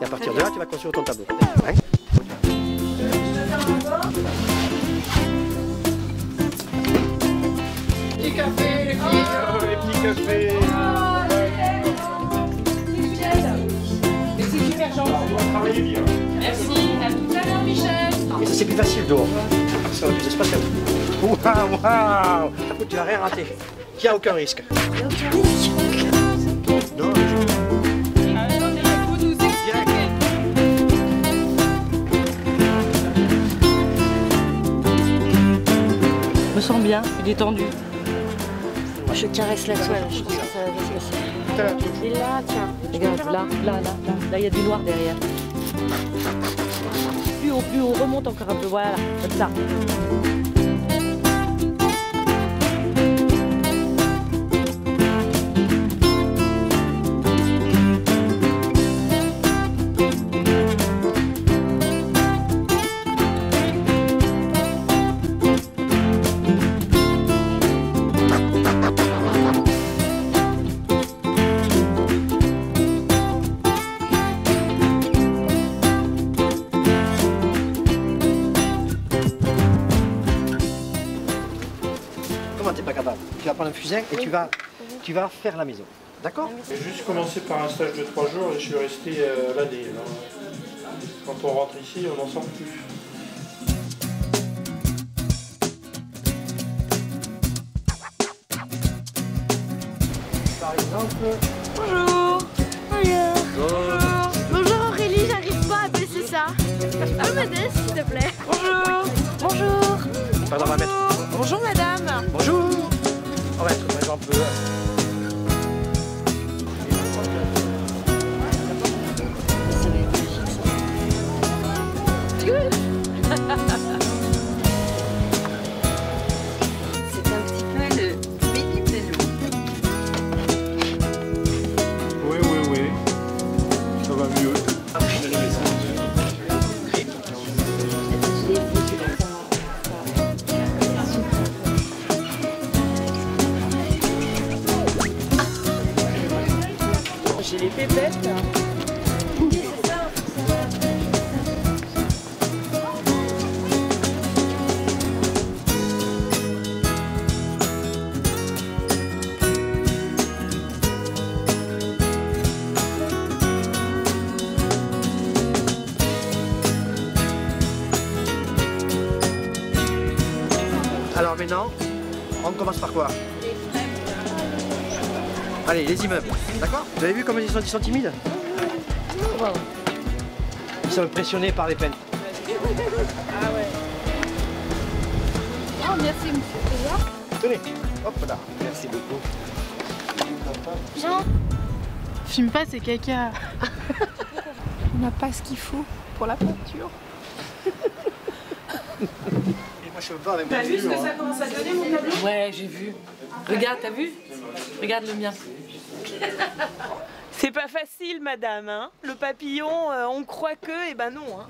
Et à partir de là, tu vas construire ton tableau. Hein petit café, les petits, oh, les petits cafés. Oh, c'est super gentil. On va travailler bien. Merci. À tout à l'heure, Michel. Mais ça, c'est plus facile dehors. Ça va plus d'espace à vous. Waouh, waouh. Tu vas rien rater. Il n'y a aucun risque. Il n'y a aucun risque. Me sens bien, il est tendu. Je caresse la toile, je pense que ça va se passer. Et là, tiens, Regarde, là, là, là, là, là, il y a du noir derrière. Plus haut, plus haut, remonte encore un peu, voilà, comme ça. Comment t'es pas capable Tu vas prendre un fusain et tu vas, tu vas faire la maison. D'accord J'ai juste commencé par un stage de trois jours et je suis resté euh, l'année. Quand on rentre ici, on n'en sort plus. Par exemple, Bonjour. Bonjour. Bonjour Aurélie, j'arrive pas à baisser ça? Tu m'aider s'il te plaît Bonjour. Bonjour. pardon, on va mettre. Alors maintenant, on commence par quoi? Allez, les immeubles. D'accord Vous avez vu comment ils sont, ils sont timides Ils sont impressionnés par les peines. Oh merci monsieur. Tenez, hop là. Merci beaucoup. Jean. Filme pas, c'est caca. On n'a pas ce qu'il faut pour la peinture. Et moi je veux pas avec T'as vu ce que ça commence à donner mon tableau? Ouais, j'ai vu. Regarde, t'as vu? Regarde le mien. C'est pas facile madame, hein. Le papillon, euh, on croit que, et ben non, hein